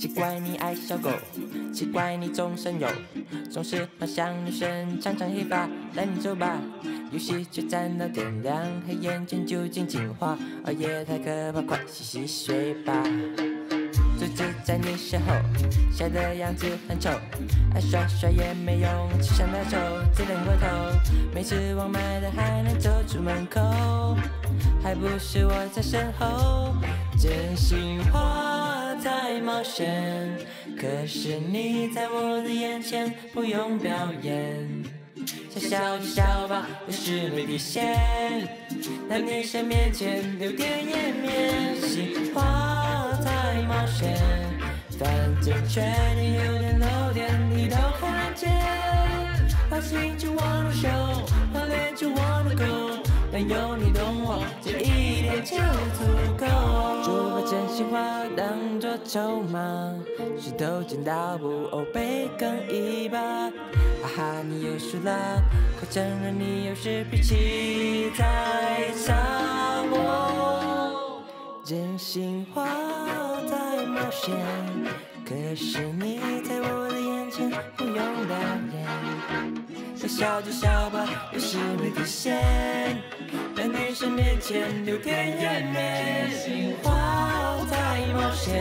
奇怪你爱小狗，奇怪你总省油，总是幻想女神长长黑发带你走吧，游戏却战到天亮，黑眼圈究竟进化，熬夜太可怕，快洗洗睡吧。阻止在你身后，晒的样子很丑，爱耍耍也没用，只想拿手，自恋过头，每次忘买的还能走出门口，还不是我在身后，真心话。太冒险，可是你在我的眼前不用表演。想笑就笑吧，不是没底线。在女生面前留点颜面，心话太冒险，反正缺点有点漏点，你都看见。把心就往入手，把脸就往入勾，但有你懂我，这一点就足够。话当作筹码，石头剪刀布，哦，被更一把。哈哈，你又输了，快承认你有时脾气太差。我真心话太冒险，可是你在我的眼前不用表演。笑就笑吧，有时没底线，在女生面前留点颜面。心花太冒险，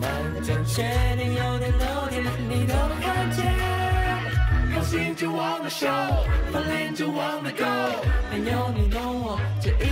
反正确定有点漏点，你都看见。把心就往了收，把脸就往了勾，没有你懂我，这一